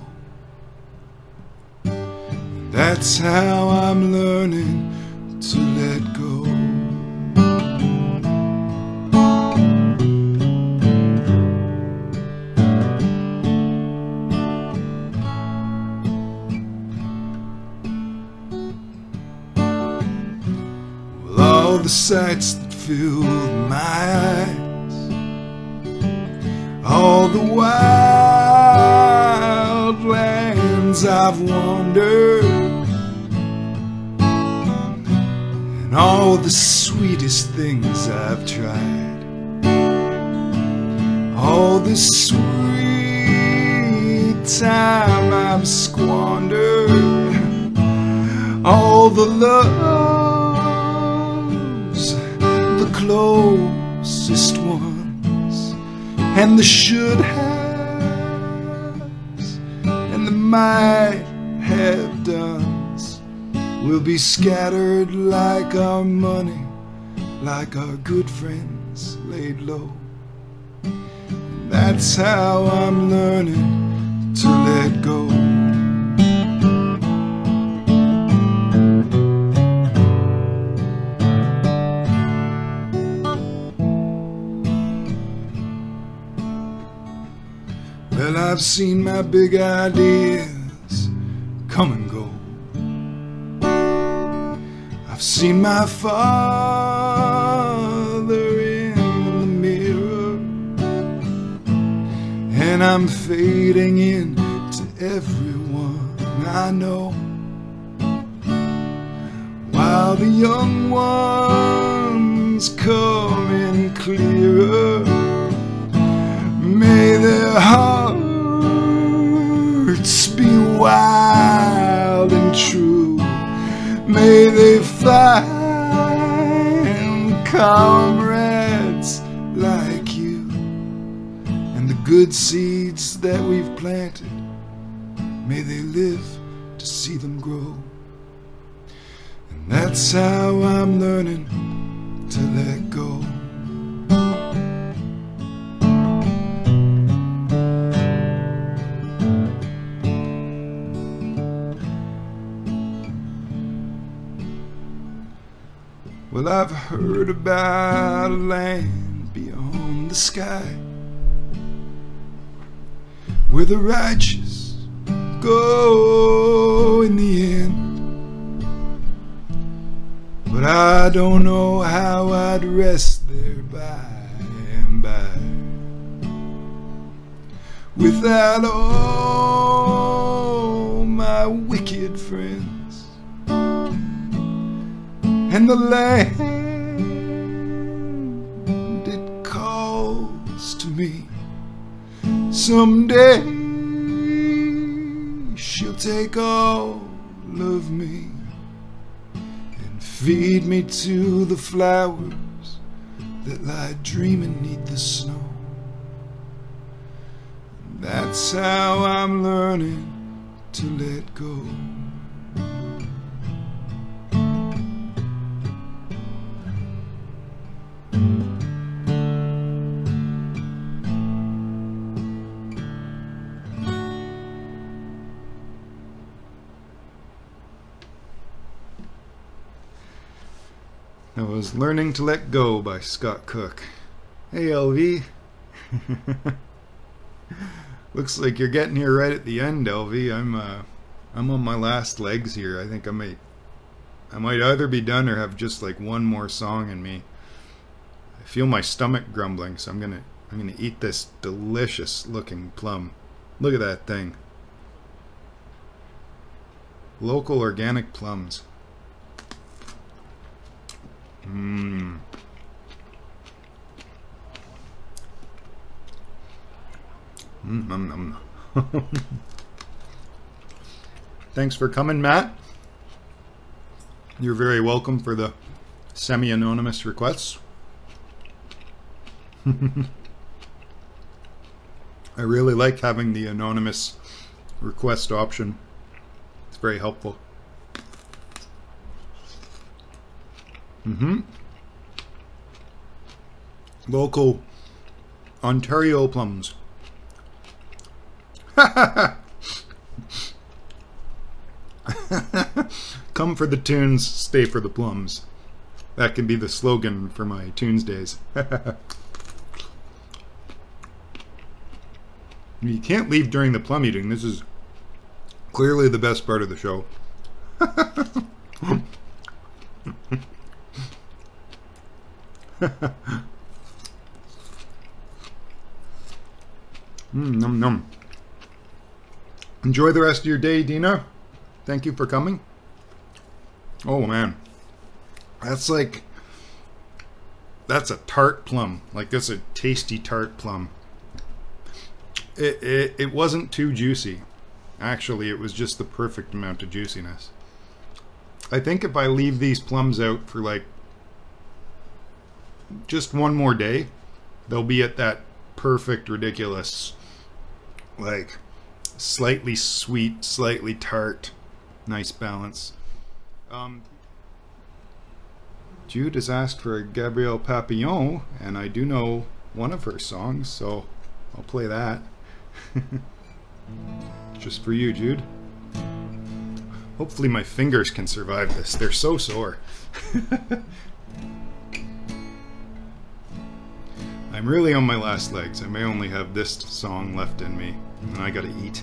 That's how I'm learning to let go sights that filled my eyes, all the wild lands I've wandered, and all the sweetest things I've tried, all the sweet time I've squandered. All the loves, the closest ones, and the should haves, and the might have dones will be scattered like our money, like our good friends laid low. That's how I'm learning to let go. I've seen my big ideas come and go. I've seen my father in the mirror, and I'm fading into everyone I know. While the young ones come in clearer. May their hearts wild and true. May they find comrades like you. And the good seeds that we've planted, may they live to see them grow. And that's how I'm learning to let go. Well, I've heard about a land beyond the sky where the righteous go in the end. But I don't know how I'd rest there by and by without all my wicked friends and the land it calls to me. Someday she'll take all of me and feed me to the flowers that lie dreaming neath the snow. That's how I'm learning to let go. That was Learning to Let Go by Scott Cook. Hey LV. Looks like you're getting here right at the end, LV. I'm uh I'm on my last legs here. I think I might I might either be done or have just like one more song in me. Feel my stomach grumbling, so I'm gonna I'm gonna eat this delicious looking plum. Look at that thing. Local organic plums. Mmm. Mm, num, num. Thanks for coming, Matt. You're very welcome for the semi-anonymous requests. I really like having the anonymous request option. It's very helpful. Mm-hmm. Local Ontario plums. Come for the tunes, stay for the plums. That can be the slogan for my tunes you can't leave during the plum eating. This is clearly the best part of the show. mm, num num. Enjoy the rest of your day, Dina. Thank you for coming. Oh man, that's like that's a tart plum. Like that's a tasty tart plum. It, it it wasn't too juicy. Actually, it was just the perfect amount of juiciness. I think if I leave these plums out for like just one more day, they'll be at that perfect, ridiculous, like slightly sweet, slightly tart, nice balance. Um, Jude has asked for Gabrielle Papillon, and I do know one of her songs, so I'll play that. Just for you, Jude. Hopefully my fingers can survive this. They're so sore. I'm really on my last legs. I may only have this song left in me, and I gotta eat.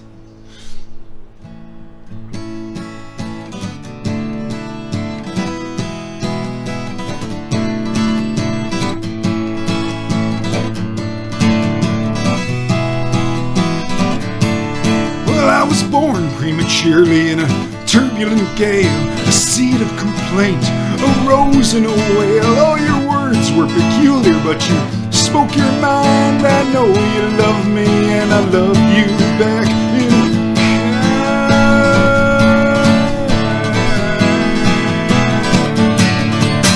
Was born prematurely in a turbulent gale, a seed of complaint, a rose and a wail. All your words were peculiar, but you spoke your mind. I know you love me, and I love you back. In kind.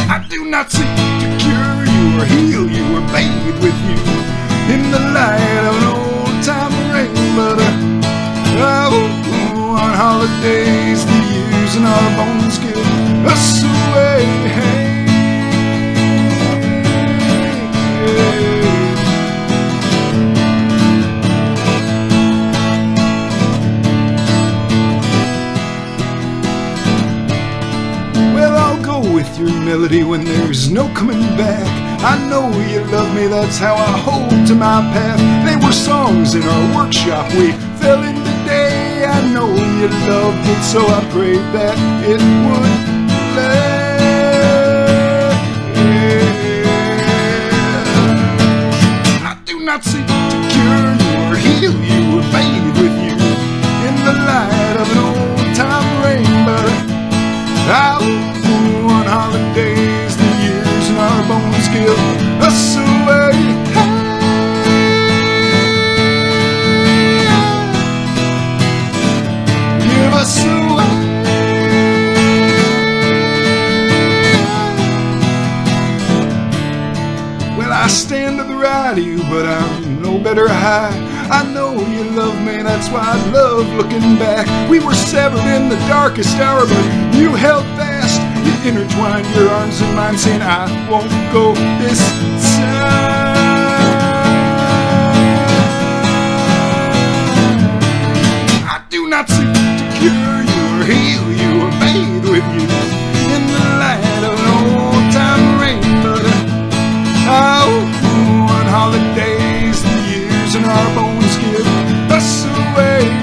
I do not seek to cure you or heal you or bathe with you in the light of an old time rain, but oh, on holidays, the years, and our bones give us away. Well, I'll go with your melody when there's no coming back. I know you love me, that's how I hold to my path. They were songs in our workshop we you loved it, so I prayed that it would last. I do not seek to cure you or heal you or bathe with you in the light of an old time rain, but out on holidays, the years and our bones give us away. Well, I stand to the right of you, but I'm no better high. I know you love me, that's why I love looking back. We were severed in the darkest hour, but you held fast. You intertwined your arms in mine, saying, I won't go this time. I do not seek or heal you or bathe with you in the light of an old time rain, but Oh, on holidays, the years and our bones give us away.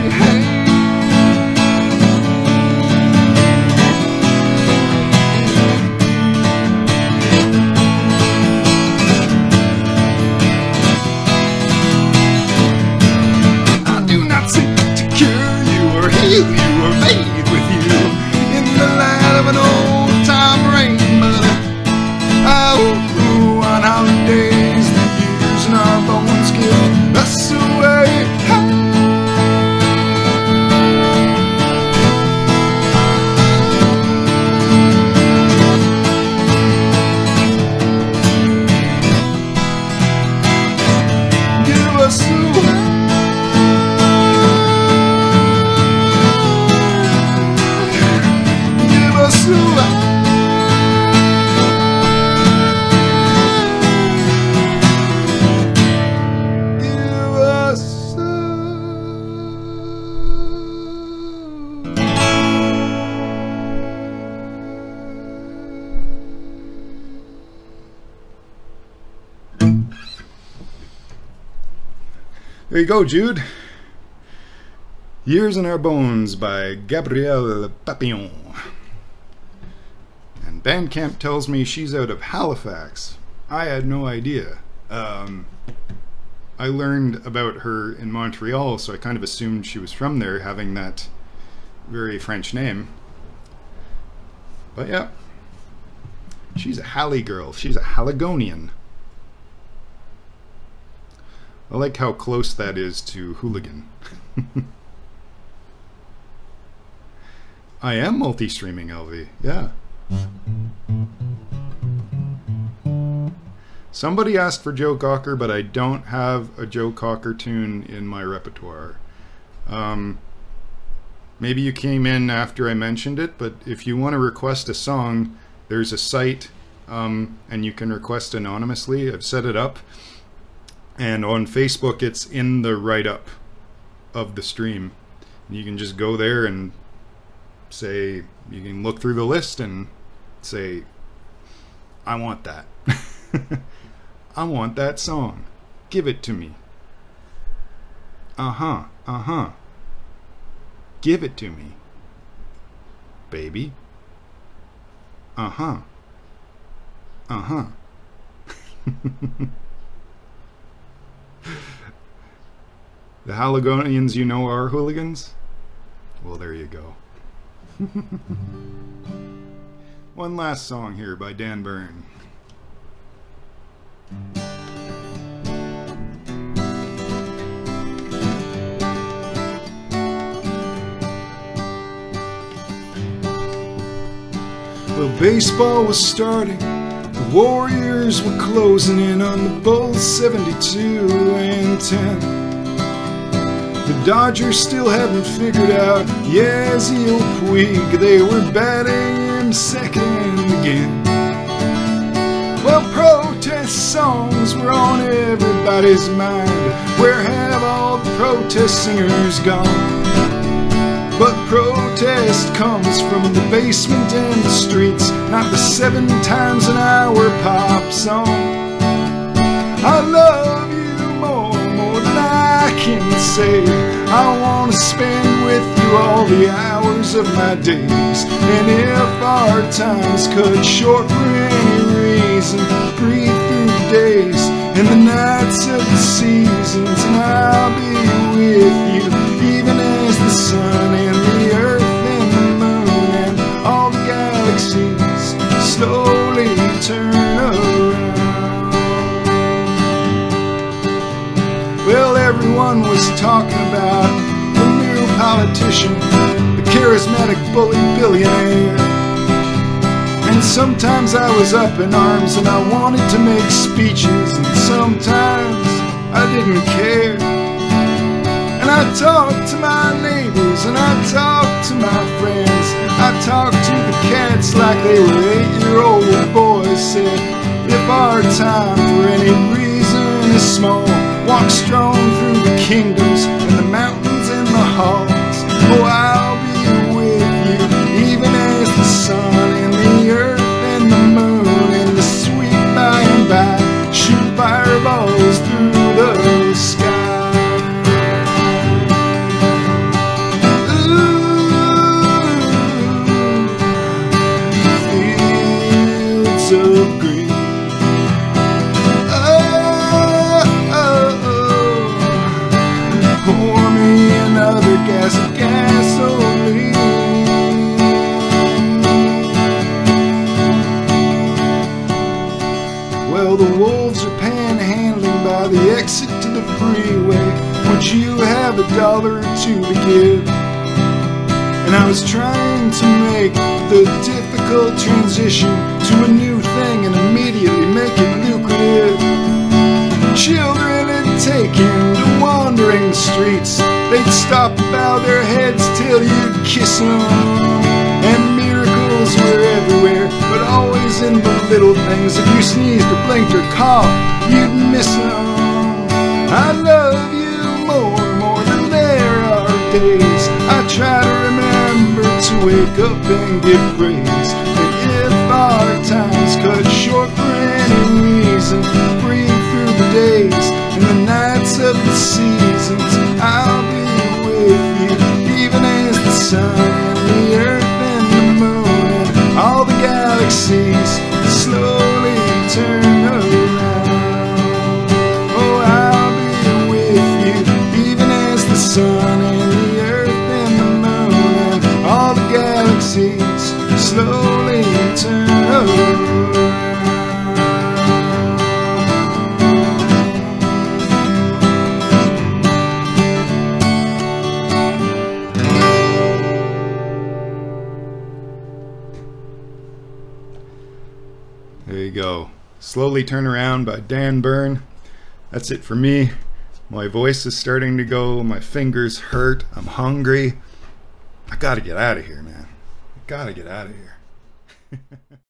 Go, Jude. Years in Our Bones by Gabrielle Papillon. And Bandcamp tells me she's out of Halifax. I had no idea. Um, I learned about her in Montreal, so I kind of assumed she was from there, having that very French name. But yeah, she's a Halle girl. She's a Haligonian. I like how close that is to hooligan. I am multi-streaming, LV. Yeah. Somebody asked for Joe Cocker, but I don't have a Joe Cocker tune in my repertoire. Um, maybe you came in after I mentioned it, but if you want to request a song, there's a site um, and you can request anonymously. I've set it up. And on Facebook, it's in the write up of the stream. You can just go there and say, you can look through the list and say, I want that. I want that song. Give it to me. Uh huh, uh huh. Give it to me. Baby. Uh huh. Uh huh. the Haligonians you know are hooligans? Well, there you go. One last song here by Dan Bern. Well, baseball was starting. Warriors were closing in on the Bulls 72 and 10. The Dodgers still haven't figured out Yasiel Puig. They were batting him second again. Well, protest songs were on everybody's mind. Where have all the protest singers gone? But protest comes from the basement and the streets, not the seven times an hour pop song. I love you more, more than I can say. I want to spend with you all the hours of my days. And if our time's cut short for any reason, breathe through the days and the nights of the seasons, and I'll be with you, even the sun and the earth and the moon and all the galaxies slowly turn around. Well, everyone was talking about the new politician, the charismatic bully billionaire. And sometimes I was up in arms and I wanted to make speeches, and sometimes I didn't care. And I talk to my neighbors and I talk to my friends. I talk to the cats like they were eight-year-old boys. Said, if our time for any reason is small, walk strong through the kingdoms and the mountains and the halls. Oh, I'll be with you, even as the sun freeway. Would you have a dollar or two to give? And I was trying to make the difficult transition to a new thing and immediately make it lucrative. Children had taken to wandering streets. They'd stop bow their heads till you'd kiss them. And miracles were everywhere, but always in the little things. If you sneezed or blinked or coughed, you'd miss them. I love you more, more than there are days. I try to remember to wake up and give praise. And if our time's cut short for any reason, breathe through the days and the nights of the seasons. I'll be with you, even as the sun and the earth and the moon and all the galaxies There you go. Slowly Turn Around by Dan Bern. That's it for me. My voice is starting to go. My fingers hurt. I'm hungry. I gotta get out of here, man. I gotta get out of here.